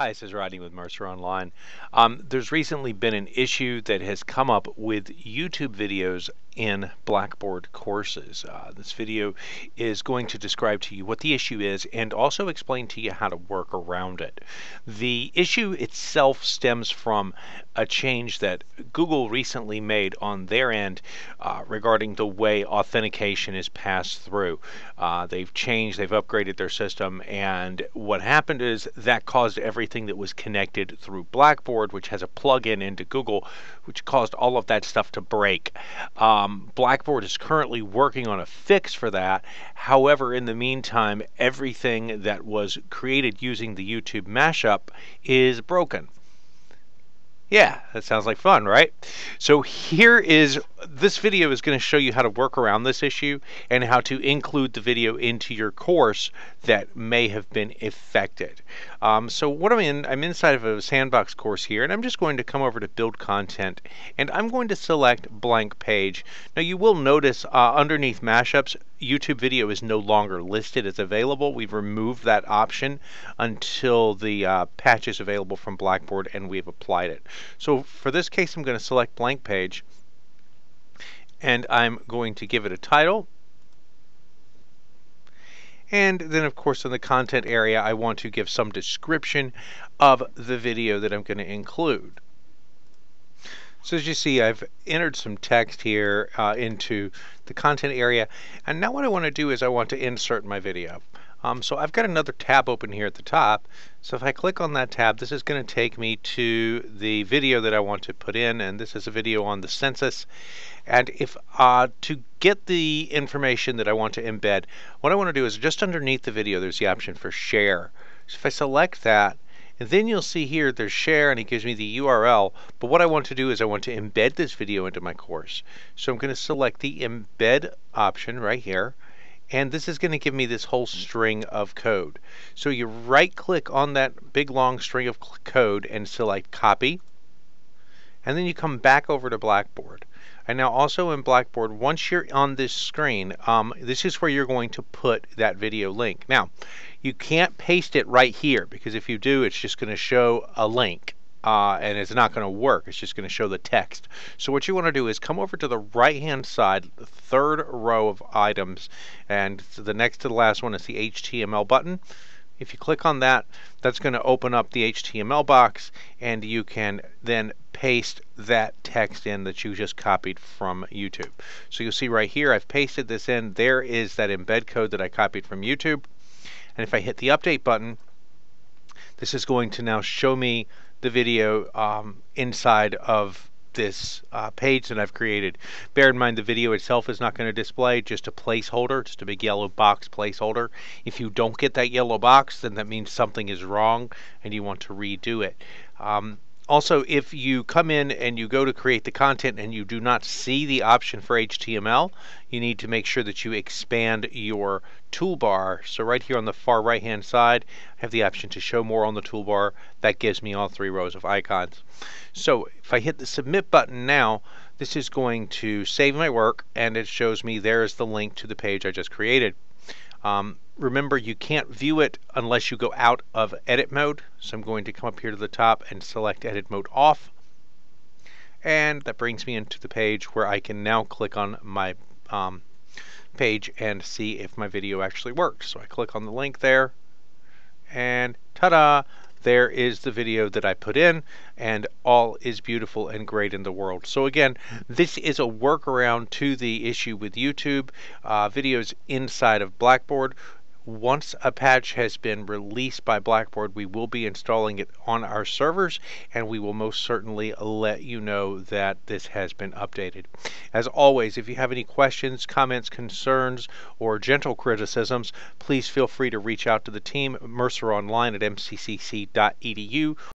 Hi, this is Rodney with Mercer Online. Um, there's recently been an issue that has come up with YouTube videos in Blackboard courses. Uh, this video is going to describe to you what the issue is and also explain to you how to work around it. The issue itself stems from a change that Google recently made on their end uh, regarding the way authentication is passed through. Uh, they've changed, they've upgraded their system, and what happened is that caused everything that was connected through Blackboard, which has a plug-in into Google, which caused all of that stuff to break. Um, Um, Blackboard is currently working on a fix for that. However, in the meantime, everything that was created using the YouTube mashup is broken. Yeah, that sounds like fun, right? So here is, this video is going to show you how to work around this issue and how to include the video into your course that may have been affected. Um, so what I'm in, I'm inside of a sandbox course here and I'm just going to come over to build content and I'm going to select blank page. Now you will notice uh, underneath mashups, YouTube video is no longer listed as available. We've removed that option until the uh, patch is available from Blackboard and we've applied it. So for this case, I'm going to select blank page and I'm going to give it a title. And then, of course, in the content area, I want to give some description of the video that I'm going to include. So as you see, I've entered some text here uh, into the content area. And now what I want to do is I want to insert my video. Um, so I've got another tab open here at the top. So if I click on that tab, this is going to take me to the video that I want to put in. And this is a video on the census. And if uh, to get the information that I want to embed, what I want to do is just underneath the video, there's the option for share. So if I select that, and then you'll see here there's share and it gives me the URL. But what I want to do is I want to embed this video into my course. So I'm going to select the embed option right here. And this is going to give me this whole string of code. So you right click on that big long string of code and select copy. And then you come back over to Blackboard. And now also in Blackboard, once you're on this screen, um, this is where you're going to put that video link. Now, you can't paste it right here because if you do, it's just going to show a link. Uh, and it's not going to work. It's just going to show the text. So what you want to do is come over to the right hand side, the third row of items, and the next to the last one is the HTML button. If you click on that, that's going to open up the HTML box and you can then paste that text in that you just copied from YouTube. So you'll see right here, I've pasted this in. There is that embed code that I copied from YouTube. And if I hit the update button, this is going to now show me the video um, inside of this uh, page that I've created. Bear in mind the video itself is not going to display, just a placeholder, just a big yellow box placeholder. If you don't get that yellow box, then that means something is wrong and you want to redo it. Um, also, if you come in and you go to create the content and you do not see the option for HTML, you need to make sure that you expand your toolbar. So right here on the far right hand side, I have the option to show more on the toolbar. That gives me all three rows of icons. So if I hit the submit button now, this is going to save my work and it shows me there's the link to the page I just created. Um, remember, you can't view it unless you go out of edit mode. So I'm going to come up here to the top and select edit mode off. And that brings me into the page where I can now click on my um, page and see if my video actually works. So I click on the link there and ta-da! There is the video that I put in, and all is beautiful and great in the world. So again, this is a workaround to the issue with YouTube uh, videos inside of Blackboard. Once a patch has been released by Blackboard, we will be installing it on our servers, and we will most certainly let you know that this has been updated. As always, if you have any questions, comments, concerns, or gentle criticisms, please feel free to reach out to the team, Mercer Online at mccc.edu,